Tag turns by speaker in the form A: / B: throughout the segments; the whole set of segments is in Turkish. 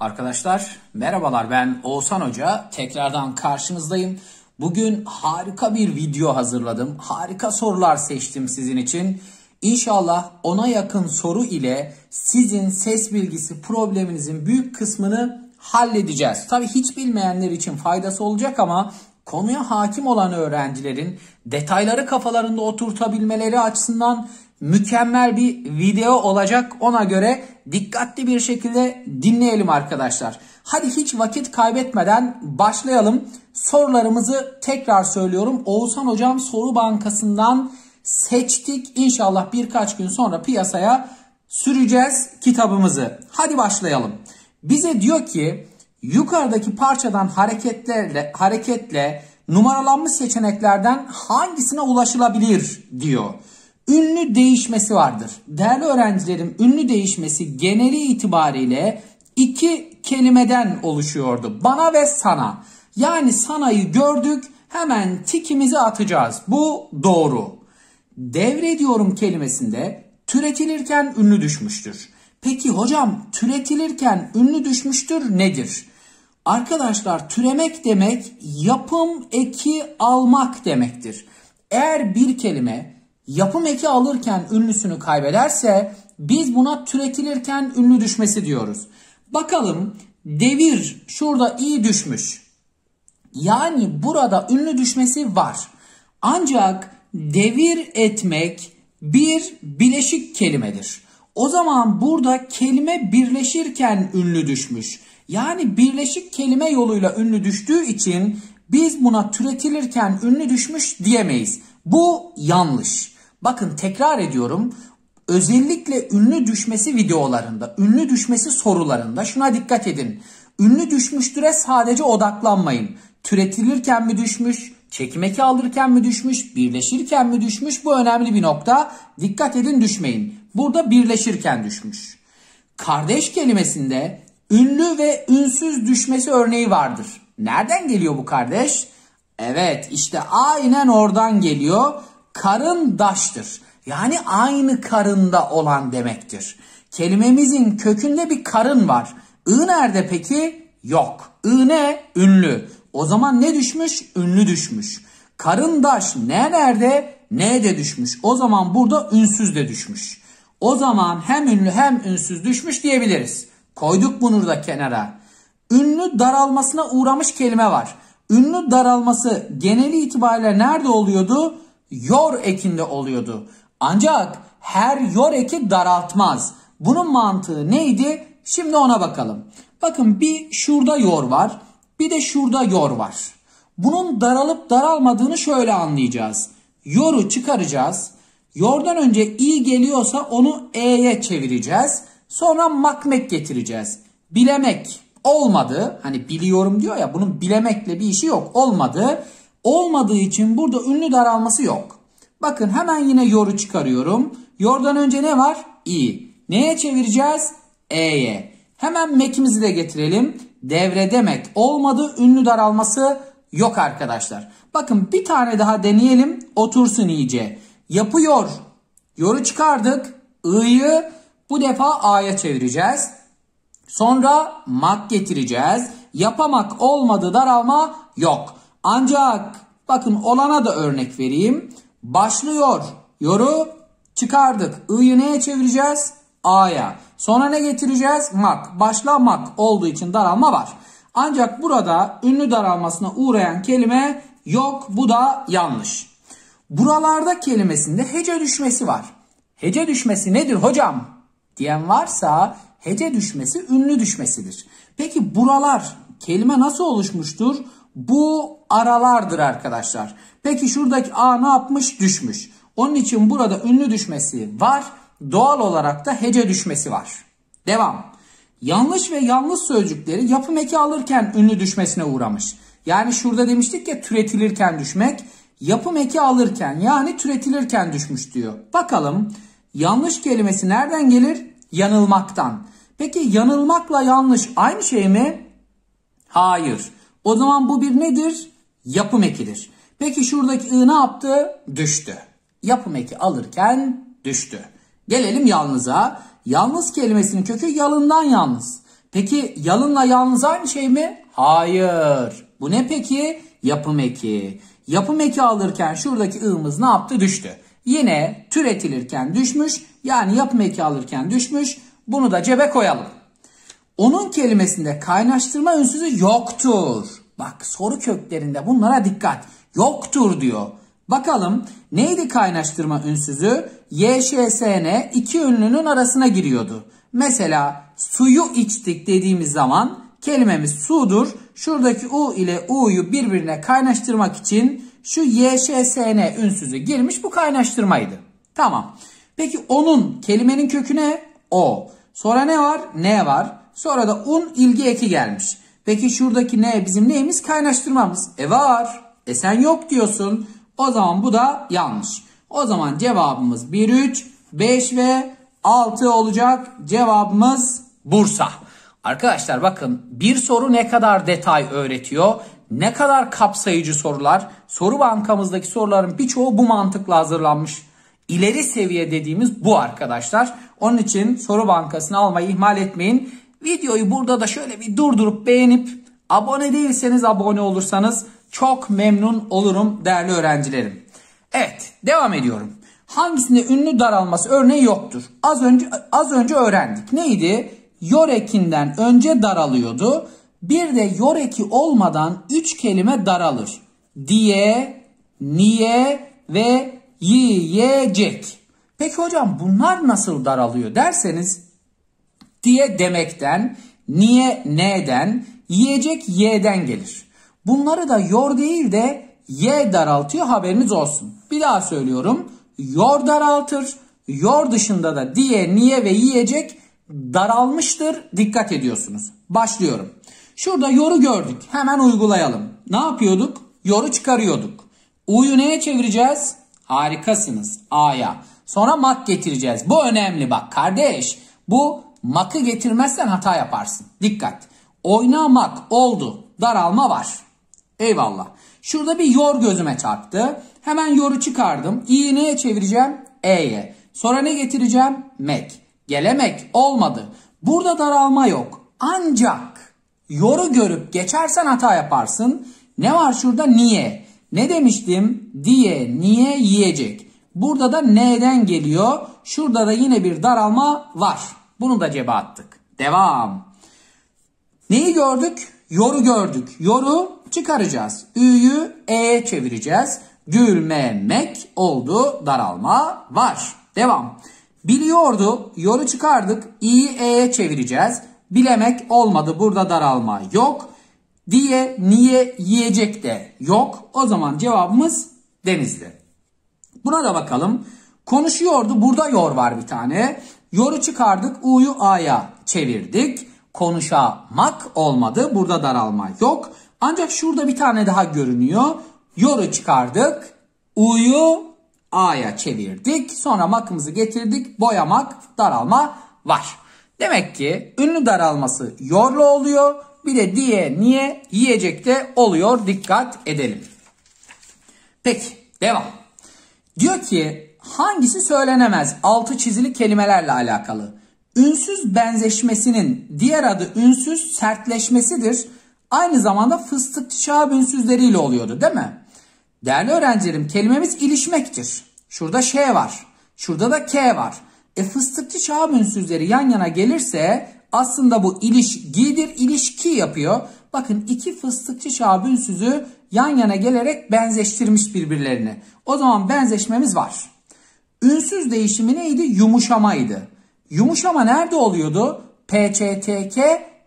A: Arkadaşlar merhabalar ben Oğuzhan Hoca. Tekrardan karşınızdayım. Bugün harika bir video hazırladım. Harika sorular seçtim sizin için. İnşallah ona yakın soru ile sizin ses bilgisi probleminizin büyük kısmını halledeceğiz. Tabi hiç bilmeyenler için faydası olacak ama konuya hakim olan öğrencilerin detayları kafalarında oturtabilmeleri açısından mükemmel bir video olacak. Ona göre dikkatli bir şekilde dinleyelim arkadaşlar. Hadi hiç vakit kaybetmeden başlayalım. Sorularımızı tekrar söylüyorum. Oğuzhan Hocam Soru Bankası'ndan seçtik. İnşallah birkaç gün sonra piyasaya süreceğiz kitabımızı. Hadi başlayalım. Bize diyor ki yukarıdaki parçadan hareketlerle hareketle numaralanmış seçeneklerden hangisine ulaşılabilir diyor ünlü değişmesi vardır. Değerli öğrencilerim ünlü değişmesi geneli itibariyle iki kelimeden oluşuyordu. Bana ve sana. Yani sanayı gördük hemen tikimizi atacağız. Bu doğru. Devrediyorum kelimesinde türetilirken ünlü düşmüştür. Peki hocam türetilirken ünlü düşmüştür nedir? Arkadaşlar türemek demek yapım eki almak demektir. Eğer bir kelime yapım eki alırken ünlüsünü kaybederse biz buna türetilirken ünlü düşmesi diyoruz. Bakalım devir şurada iyi düşmüş. Yani burada ünlü düşmesi var. Ancak devir etmek bir bileşik kelimedir. O zaman burada kelime birleşirken ünlü düşmüş. Yani birleşik kelime yoluyla ünlü düştüğü için biz buna türetilirken ünlü düşmüş diyemeyiz. Bu yanlış. Bakın tekrar ediyorum. Özellikle ünlü düşmesi videolarında, ünlü düşmesi sorularında şuna dikkat edin. Ünlü düşmüştüre sadece odaklanmayın. Türetilirken mi düşmüş, çekmeki alırken mi düşmüş, birleşirken mi düşmüş bu önemli bir nokta. Dikkat edin düşmeyin. Burada birleşirken düşmüş. Kardeş kelimesinde ünlü ve ünsüz düşmesi örneği vardır. Nereden geliyor bu kardeş? Evet işte aynen oradan geliyor karın daştır. Yani aynı karında olan demektir. Kelimemizin kökünde bir karın var. I nerede peki? Yok. I ne? Ünlü. O zaman ne düşmüş? Ünlü düşmüş. Karındaş ne nerede? Ne de düşmüş. O zaman burada ünsüz de düşmüş. O zaman hem ünlü hem ünsüz düşmüş diyebiliriz. Koyduk bunu da kenara. Ünlü daralmasına uğramış kelime var. Ünlü daralması geneli itibariyle nerede oluyordu? Yor ekinde oluyordu. Ancak her yor eki daraltmaz. Bunun mantığı neydi? Şimdi ona bakalım. Bakın bir şurada yor var. Bir de şurada yor var. Bunun daralıp daralmadığını şöyle anlayacağız. Yoru çıkaracağız. Yordan önce i geliyorsa onu e'ye çevireceğiz. Sonra makmek getireceğiz. Bilemek olmadı. Hani biliyorum diyor ya bunun bilemekle bir işi yok. Olmadı olmadığı için burada ünlü daralması yok. Bakın hemen yine yoru çıkarıyorum. Yordan önce ne var? i. Neye çevireceğiz? E'ye. Hemen mekimizi de getirelim. Devre demek olmadı. Ünlü daralması yok arkadaşlar. Bakın bir tane daha deneyelim. Otursun iyice. Yapıyor. Yoru çıkardık. I'yı bu defa A'ya çevireceğiz. Sonra mak getireceğiz. Yapamak olmadı daralma yok. Ancak bakın olana da örnek vereyim. Başlıyor. Yoru çıkardık. I'yı neye çevireceğiz? A'ya. Sonra ne getireceğiz? Mak. Başlamak olduğu için daralma var. Ancak burada ünlü daralmasına uğrayan kelime yok. Bu da yanlış. Buralarda kelimesinde hece düşmesi var. Hece düşmesi nedir hocam? Diyen varsa hece düşmesi ünlü düşmesidir. Peki buralar kelime nasıl oluşmuştur? Bu aralardır arkadaşlar. Peki şuradaki A ne yapmış? Düşmüş. Onun için burada ünlü düşmesi var. Doğal olarak da hece düşmesi var. Devam. Yanlış ve yanlış sözcükleri yapım eki alırken ünlü düşmesine uğramış. Yani şurada demiştik ya türetilirken düşmek. Yapım eki alırken yani türetilirken düşmüş diyor. Bakalım yanlış kelimesi nereden gelir? Yanılmaktan. Peki yanılmakla yanlış aynı şey mi? Hayır. O zaman bu bir nedir? Yapım ekidir. Peki şuradaki I ne yaptı? Düştü. Yapım eki alırken düştü. Gelelim yalnıza. Yalnız kelimesinin kökü yalından yalnız. Peki yalınla yalnız aynı şey mi? Hayır. Bu ne peki? Yapım eki. Yapım eki alırken şuradaki ığımız ne yaptı? Düştü. Yine türetilirken düşmüş. Yani yapım eki alırken düşmüş. Bunu da cebe koyalım. Onun kelimesinde kaynaştırma ünsüzü yoktur. Bak soru köklerinde bunlara dikkat. Yoktur diyor. Bakalım neydi kaynaştırma ünsüzü? YŞSN iki ünlünün arasına giriyordu. Mesela suyu içtik dediğimiz zaman kelimemiz sudur. Şuradaki U ile U'yu birbirine kaynaştırmak için şu YŞSN ünsüzü girmiş bu kaynaştırmaydı. Tamam. Peki onun kelimenin kökü ne? O. Sonra ne var? Ne var? Sonra da un ilgi eki gelmiş. Peki şuradaki ne bizim neyimiz? Kaynaştırmamız. E var. E sen yok diyorsun. O zaman bu da yanlış. O zaman cevabımız 1, 3, 5 ve 6 olacak. Cevabımız Bursa. Arkadaşlar bakın bir soru ne kadar detay öğretiyor. Ne kadar kapsayıcı sorular. Soru bankamızdaki soruların birçoğu bu mantıkla hazırlanmış. İleri seviye dediğimiz bu arkadaşlar. Onun için soru bankasını almayı ihmal etmeyin. Videoyu burada da şöyle bir durdurup beğenip abone değilseniz abone olursanız çok memnun olurum değerli öğrencilerim. Evet devam ediyorum. Hangisinde ünlü daralması örneği yoktur? Az önce az önce öğrendik. Neydi? Yorekinden önce daralıyordu. Bir de yoreki olmadan üç kelime daralır. Diye, niye ve yiyecek. Peki hocam bunlar nasıl daralıyor derseniz diye demekten, niye ne'den, yiyecek y'den gelir. Bunları da yor değil de y daraltıyor haberiniz olsun. Bir daha söylüyorum. Yor daraltır. Yor dışında da diye, niye ve yiyecek daralmıştır. Dikkat ediyorsunuz. Başlıyorum. Şurada yoru gördük. Hemen uygulayalım. Ne yapıyorduk? Yoru çıkarıyorduk. U'yu neye çevireceğiz? Harikasınız. A'ya. Sonra mak getireceğiz. Bu önemli bak kardeş. Bu makı getirmezsen hata yaparsın. Dikkat. Oynamak oldu. Daralma var. Eyvallah. Şurada bir yor gözüme çarptı. Hemen yoru çıkardım. İ'yi neye çevireceğim? E'ye. Sonra ne getireceğim? Mek. Gelemek olmadı. Burada daralma yok. Ancak yoru görüp geçersen hata yaparsın. Ne var şurada? Niye? Ne demiştim? Diye, niye, yiyecek. Burada da neden geliyor. Şurada da yine bir daralma var. Bunu da cebe attık. Devam. Neyi gördük? Yoru gördük. Yoru çıkaracağız. Ü'yü E'ye çevireceğiz. Gülmemek oldu. Daralma var. Devam. Biliyordu. Yoru çıkardık. İ'yi E'ye çevireceğiz. Bilemek olmadı. Burada daralma yok. Diye niye yiyecek de yok. O zaman cevabımız Denizli. Buna da bakalım. Konuşuyordu. Burada yor var bir tane. Yoru çıkardık. U'yu A'ya çevirdik. Konuşamak olmadı. Burada daralma yok. Ancak şurada bir tane daha görünüyor. Yoru çıkardık. U'yu A'ya çevirdik. Sonra makımızı getirdik. Boyamak, daralma var. Demek ki ünlü daralması yorlu oluyor. Bir de diye, niye, yiyecek de oluyor. Dikkat edelim. Peki devam. Diyor ki hangisi söylenemez altı çizili kelimelerle alakalı? Ünsüz benzeşmesinin diğer adı ünsüz sertleşmesidir. Aynı zamanda fıstık şahap ünsüzleriyle oluyordu değil mi? Değerli öğrencilerim kelimemiz ilişmektir. Şurada ş var. Şurada da k var. E fıstıkçı şahap ünsüzleri yan yana gelirse aslında bu ilişkidir, ilişki yapıyor. Bakın iki fıstıkçı şahap ünsüzü yan yana gelerek benzeştirmiş birbirlerini. O zaman benzeşmemiz var. Ünsüz değişimi neydi? Yumuşamaydı. Yumuşama nerede oluyordu? PCTK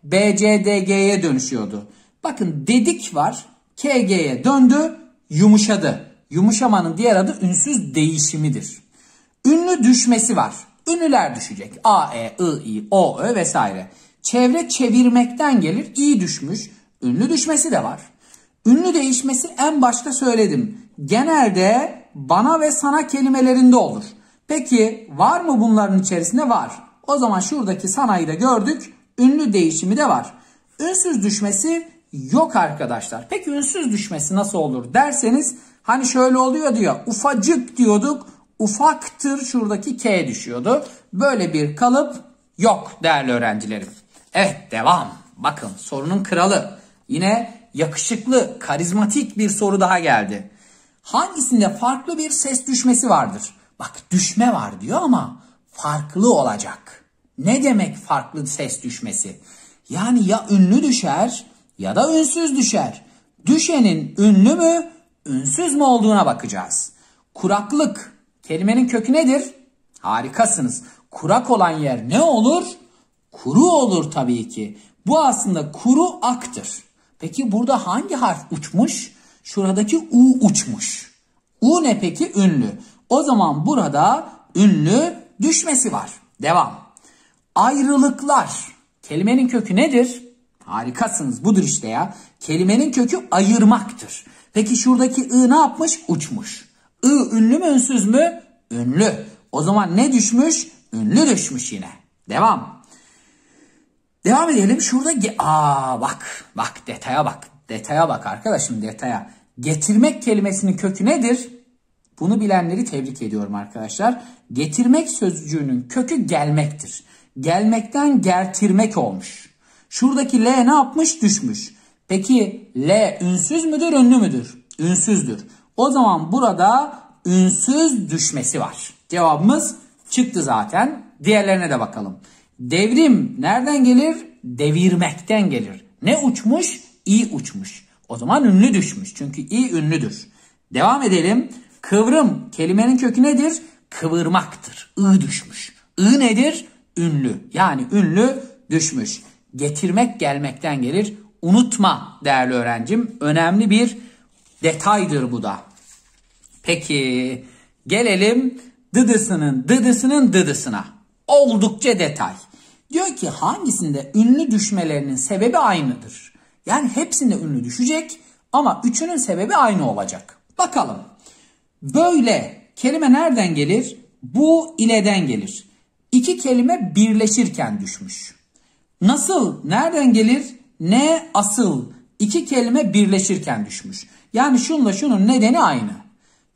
A: BCDG'ye dönüşüyordu. Bakın dedik var. KG'ye döndü, yumuşadı. Yumuşamanın diğer adı ünsüz değişimidir. Ünlü düşmesi var. Ünlüler düşecek. A, E, I, I, O, Ö vesaire. Çevre çevirmekten gelir. İ düşmüş. Ünlü düşmesi de var. Ünlü değişmesi en başta söyledim. Genelde bana ve sana kelimelerinde olur. Peki var mı bunların içerisinde? Var. O zaman şuradaki sanayı da gördük. Ünlü değişimi de var. Ünsüz düşmesi yok arkadaşlar. Peki ünsüz düşmesi nasıl olur derseniz hani şöyle oluyor diyor. Ufacık diyorduk. Ufaktır şuradaki K düşüyordu. Böyle bir kalıp yok değerli öğrencilerim. Evet devam. Bakın sorunun kralı. Yine yakışıklı, karizmatik bir soru daha geldi. Hangisinde farklı bir ses düşmesi vardır? Bak düşme var diyor ama farklı olacak. Ne demek farklı ses düşmesi? Yani ya ünlü düşer ya da ünsüz düşer. Düşenin ünlü mü, ünsüz mü olduğuna bakacağız. Kuraklık kelimenin kökü nedir? Harikasınız. Kurak olan yer ne olur? Kuru olur tabii ki. Bu aslında kuru aktır. Peki burada hangi harf uçmuş? Şuradaki U uçmuş. U ne peki? Ünlü. O zaman burada ünlü düşmesi var. Devam. Ayrılıklar. Kelimenin kökü nedir? Harikasınız budur işte ya. Kelimenin kökü ayırmaktır. Peki şuradaki I ne yapmış? Uçmuş. I ünlü mü ünsüz mü? Ünlü. O zaman ne düşmüş? Ünlü düşmüş yine. Devam. Devam edelim. Şurada aa bak bak detaya bak. Detaya bak arkadaşım detaya. Getirmek kelimesinin kökü nedir? Bunu bilenleri tebrik ediyorum arkadaşlar. Getirmek sözcüğünün kökü gelmektir. Gelmekten gertirmek olmuş. Şuradaki L ne yapmış? Düşmüş. Peki L ünsüz müdür, ünlü müdür? Ünsüzdür. O zaman burada ünsüz düşmesi var. Cevabımız çıktı zaten. Diğerlerine de bakalım. Devrim nereden gelir? Devirmekten gelir. Ne uçmuş? İ uçmuş. O zaman ünlü düşmüş. Çünkü i ünlüdür. Devam edelim. Kıvrım kelimenin kökü nedir? Kıvırmaktır. I düşmüş. I nedir? Ünlü. Yani ünlü düşmüş. Getirmek gelmekten gelir. Unutma değerli öğrencim. Önemli bir detaydır bu da. Peki gelelim dıdısının dıdısının dıdısına. Oldukça detay. Diyor ki hangisinde ünlü düşmelerinin sebebi aynıdır? Yani hepsinde ünlü düşecek ama üçünün sebebi aynı olacak. Bakalım. Böyle kelime nereden gelir? Bu ileden gelir. İki kelime birleşirken düşmüş. Nasıl? Nereden gelir? Ne asıl? İki kelime birleşirken düşmüş. Yani şunla şunun nedeni aynı.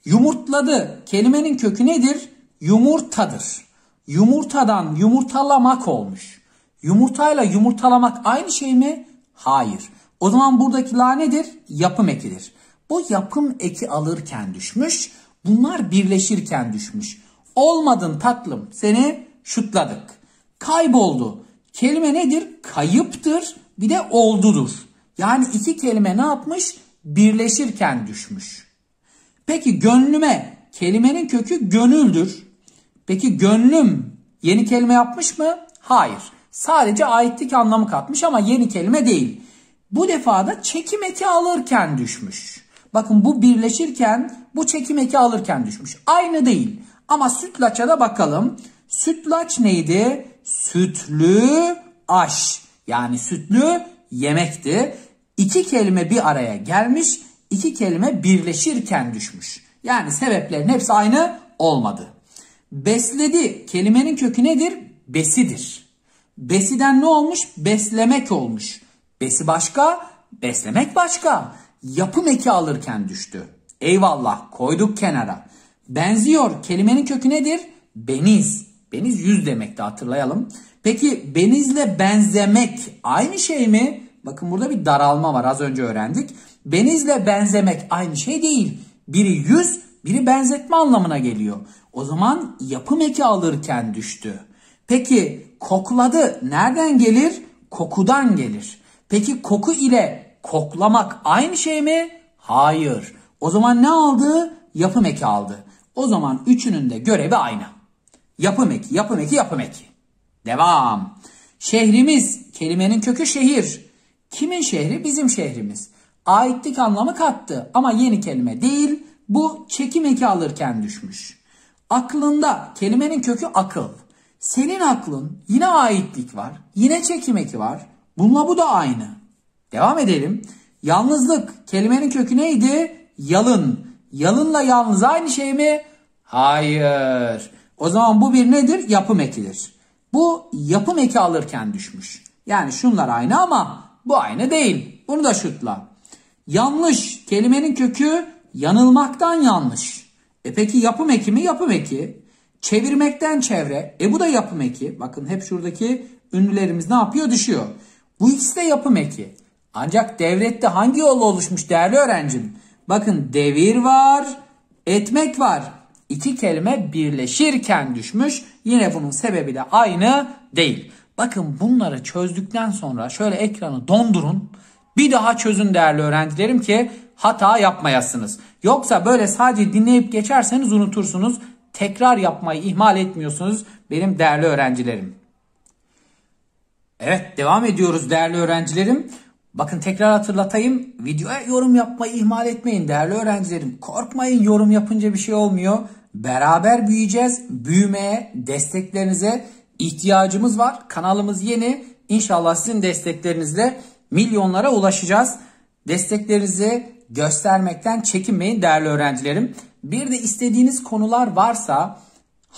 A: Yumurtladı. Kelimenin kökü nedir? Yumurtadır. Yumurtadan yumurtalamak olmuş. Yumurtayla yumurtalamak aynı şey mi? Hayır. O zaman buradaki la nedir? Yapım ekidir. Bu yapım eki alırken düşmüş. Bunlar birleşirken düşmüş. Olmadın tatlım seni şutladık. Kayboldu. Kelime nedir? Kayıptır bir de oldudur. Yani iki kelime ne yapmış? Birleşirken düşmüş. Peki gönlüme kelimenin kökü gönüldür. Peki gönlüm yeni kelime yapmış mı? Hayır. Sadece aitlik anlamı katmış ama yeni kelime değil. Bu defa da çekim eki alırken düşmüş. Bakın bu birleşirken bu çekim eki alırken düşmüş. Aynı değil. Ama sütlaça da bakalım. Sütlaç neydi? Sütlü aş. Yani sütlü yemekti. İki kelime bir araya gelmiş. iki kelime birleşirken düşmüş. Yani sebeplerin hepsi aynı olmadı. Besledi kelimenin kökü nedir? Besidir. Besiden ne olmuş? Beslemek olmuş. Besi başka, beslemek başka. Yapım eki alırken düştü. Eyvallah koyduk kenara. Benziyor kelimenin kökü nedir? Beniz. Beniz yüz demekti hatırlayalım. Peki benizle benzemek aynı şey mi? Bakın burada bir daralma var az önce öğrendik. Benizle benzemek aynı şey değil. Biri yüz, biri benzetme anlamına geliyor. O zaman yapım eki alırken düştü. Peki kokladı nereden gelir? Kokudan gelir. Peki koku ile koklamak aynı şey mi? Hayır. O zaman ne aldı? Yapım eki aldı. O zaman üçünün de görevi aynı. Yapım eki, yapım eki, yapım eki. Devam. Şehrimiz, kelimenin kökü şehir. Kimin şehri? Bizim şehrimiz. Aitlik anlamı kattı ama yeni kelime değil. Bu çekim eki alırken düşmüş. Aklında kelimenin kökü akıl. Senin aklın yine aitlik var. Yine çekim eki var. Bununla bu da aynı. Devam edelim. Yalnızlık kelimenin kökü neydi? Yalın. Yalınla yalnız aynı şey mi? Hayır. O zaman bu bir nedir? Yapım ekidir. Bu yapım eki alırken düşmüş. Yani şunlar aynı ama bu aynı değil. Bunu da şutla. Yanlış kelimenin kökü yanılmaktan yanlış. E peki yapım eki mi? Yapım eki. Çevirmekten çevre. E bu da yapım eki. Bakın hep şuradaki ünlülerimiz ne yapıyor? Düşüyor. Bu ikisi de yapım eki. Ancak devrette hangi yolla oluşmuş değerli öğrencim? Bakın devir var, etmek var. İki kelime birleşirken düşmüş. Yine bunun sebebi de aynı değil. Bakın bunları çözdükten sonra şöyle ekranı dondurun. Bir daha çözün değerli öğrencilerim ki hata yapmayasınız. Yoksa böyle sadece dinleyip geçerseniz unutursunuz. Tekrar yapmayı ihmal etmiyorsunuz benim değerli öğrencilerim. Evet devam ediyoruz değerli öğrencilerim. Bakın tekrar hatırlatayım. Videoya yorum yapmayı ihmal etmeyin değerli öğrencilerim. Korkmayın yorum yapınca bir şey olmuyor. Beraber büyüyeceğiz. Büyümeye, desteklerinize ihtiyacımız var. Kanalımız yeni. İnşallah sizin desteklerinizle milyonlara ulaşacağız. Desteklerinizi göstermekten çekinmeyin değerli öğrencilerim. Bir de istediğiniz konular varsa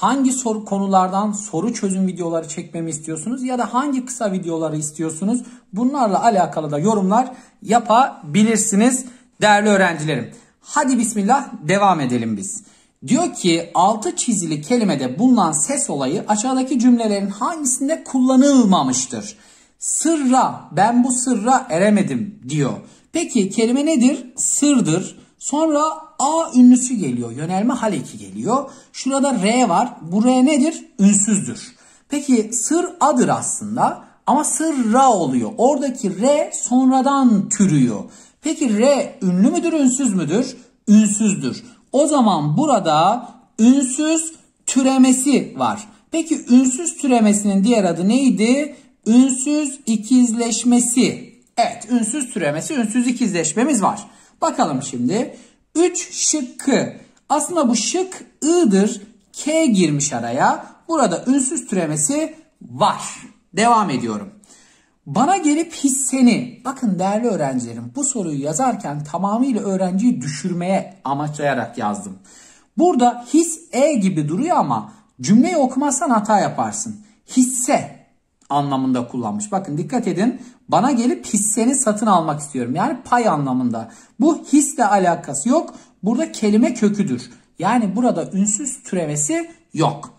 A: hangi soru konulardan soru çözüm videoları çekmemi istiyorsunuz ya da hangi kısa videoları istiyorsunuz? Bunlarla alakalı da yorumlar yapabilirsiniz değerli öğrencilerim. Hadi bismillah devam edelim biz. Diyor ki altı çizili kelimede bulunan ses olayı aşağıdaki cümlelerin hangisinde kullanılmamıştır? Sırra ben bu sırra eremedim diyor. Peki kelime nedir? Sırdır. Sonra A ünlüsü geliyor. Yönelme hal eki geliyor. Şurada R var. Bu R nedir? Ünsüzdür. Peki sır adır aslında ama sırra oluyor. Oradaki R sonradan türüyor. Peki R ünlü müdür, ünsüz müdür? Ünsüzdür. O zaman burada ünsüz türemesi var. Peki ünsüz türemesinin diğer adı neydi? Ünsüz ikizleşmesi. Evet ünsüz türemesi, ünsüz ikizleşmemiz var. Bakalım şimdi. 3 şıkkı. Aslında bu şık ı'dır. K girmiş araya. Burada ünsüz türemesi var. Devam ediyorum. Bana gelip hisseni, bakın değerli öğrencilerim bu soruyu yazarken tamamıyla öğrenciyi düşürmeye amaçlayarak yazdım. Burada his e gibi duruyor ama cümleyi okumazsan hata yaparsın. Hisse anlamında kullanmış. Bakın dikkat edin. Bana gelip hisseni satın almak istiyorum. Yani pay anlamında. Bu hisle alakası yok. Burada kelime köküdür. Yani burada ünsüz türemesi yok.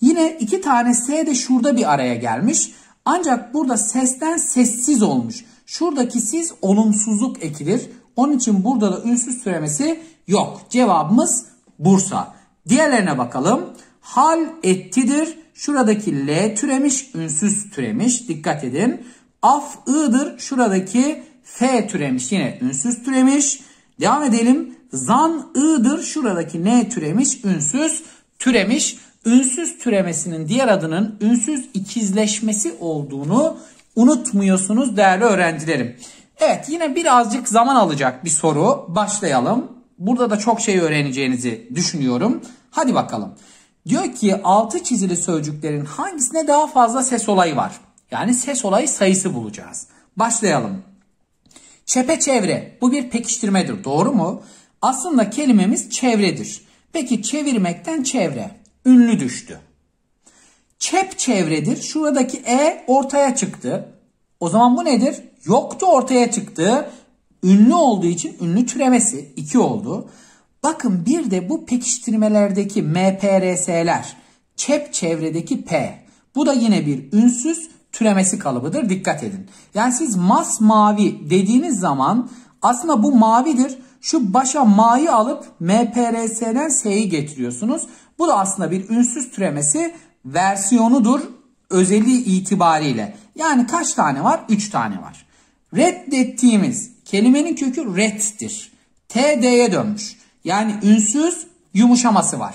A: Yine iki tane S de şurada bir araya gelmiş. Ancak burada sesten sessiz olmuş. Şuradaki siz olumsuzluk ekidir. Onun için burada da ünsüz türemesi yok. Cevabımız Bursa. Diğerlerine bakalım. Hal ettidir. Şuradaki L türemiş, ünsüz türemiş. Dikkat edin. Af ı'dır. Şuradaki F türemiş. Yine ünsüz türemiş. Devam edelim. Zan ı'dır. Şuradaki N türemiş, ünsüz türemiş ünsüz türemesinin diğer adının ünsüz ikizleşmesi olduğunu unutmuyorsunuz değerli öğrencilerim. Evet yine birazcık zaman alacak bir soru. Başlayalım. Burada da çok şey öğreneceğinizi düşünüyorum. Hadi bakalım. Diyor ki altı çizili sözcüklerin hangisine daha fazla ses olayı var? Yani ses olayı sayısı bulacağız. Başlayalım. Çepeçevre bu bir pekiştirmedir doğru mu? Aslında kelimemiz çevredir. Peki çevirmekten çevre ünlü düştü. Çep çevredir. Şuradaki E ortaya çıktı. O zaman bu nedir? Yoktu ortaya çıktı. Ünlü olduğu için ünlü türemesi 2 oldu. Bakın bir de bu pekiştirmelerdeki MPRS'ler. Çep çevredeki P. Bu da yine bir ünsüz türemesi kalıbıdır. Dikkat edin. Yani siz mas mavi dediğiniz zaman aslında bu mavidir. Şu başa ma'yı alıp MPRS'den S'yi getiriyorsunuz. Bu da aslında bir ünsüz türemesi versiyonudur özelliği itibariyle. Yani kaç tane var? 3 tane var. Reddettiğimiz kelimenin kökü red'tir. TD'ye dönmüş. Yani ünsüz yumuşaması var.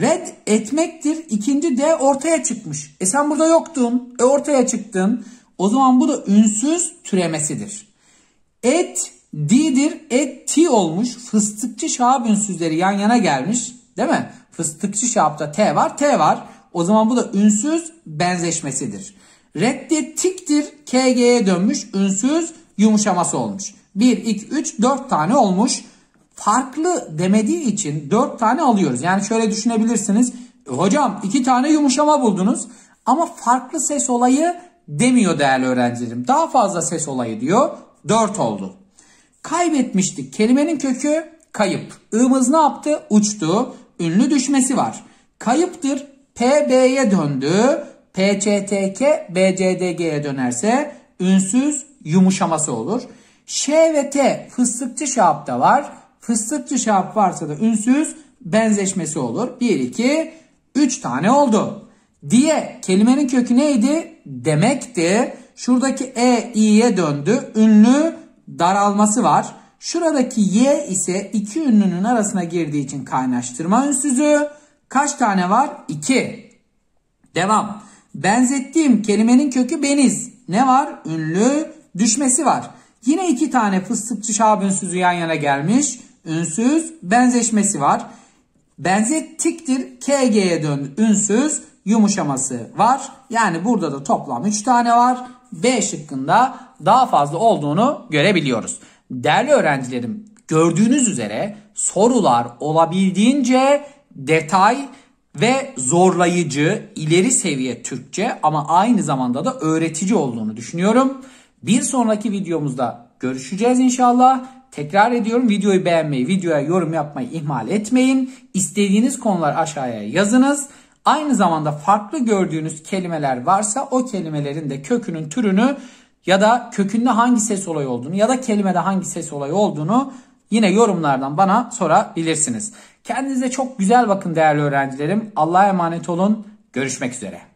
A: Red etmektir. İkinci D ortaya çıkmış. E sen burada yoktun. E ortaya çıktın. O zaman bu da ünsüz türemesidir. Et D'dir. Et T olmuş. Fıstıkçı şahap ünsüzleri yan yana gelmiş. Değil mi? Fıstıkçı şahapta T var. T var. O zaman bu da ünsüz benzeşmesidir. Reddettiktir. KG'ye dönmüş. Ünsüz yumuşaması olmuş. 1, 2, 3, 4 tane olmuş. Farklı demediği için 4 tane alıyoruz. Yani şöyle düşünebilirsiniz. Hocam 2 tane yumuşama buldunuz. Ama farklı ses olayı demiyor değerli öğrencilerim. Daha fazla ses olayı diyor. 4 oldu. Kaybetmiştik. Kelimenin kökü kayıp. I'mız ne yaptı? Uçtu. Ünlü düşmesi var. Kayıptır. PB'ye döndü. PCTK BCDG'ye dönerse ünsüz yumuşaması olur. Ş ve T fıstıkçı şahapta var. Fıstıkçı şahap varsa da ünsüz benzeşmesi olur. 1, 2, 3 tane oldu. Diye kelimenin kökü neydi? Demekti. Şuradaki E, İ'ye döndü. Ünlü daralması var. Şuradaki Y ise iki ünlünün arasına girdiği için kaynaştırma ünsüzü. Kaç tane var? 2. Devam. Benzettiğim kelimenin kökü beniz. Ne var? Ünlü düşmesi var. Yine iki tane fıstıkçı şahap ünsüzü yan yana gelmiş. Ünsüz benzeşmesi var. Benzettiktir. KG'ye döndü. Ünsüz yumuşaması var. Yani burada da toplam 3 tane var. B şıkkında daha fazla olduğunu görebiliyoruz. Değerli öğrencilerim gördüğünüz üzere sorular olabildiğince detay ve zorlayıcı, ileri seviye Türkçe ama aynı zamanda da öğretici olduğunu düşünüyorum. Bir sonraki videomuzda görüşeceğiz inşallah. Tekrar ediyorum videoyu beğenmeyi, videoya yorum yapmayı ihmal etmeyin. İstediğiniz konular aşağıya yazınız. Aynı zamanda farklı gördüğünüz kelimeler varsa o kelimelerin de kökünün türünü ya da kökünde hangi ses olayı olduğunu ya da kelimede hangi ses olayı olduğunu yine yorumlardan bana sorabilirsiniz. Kendinize çok güzel bakın değerli öğrencilerim. Allah'a emanet olun. Görüşmek üzere.